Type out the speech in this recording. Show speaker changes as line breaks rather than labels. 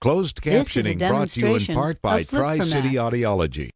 Closed captioning brought to you in part by Tri City Audiology.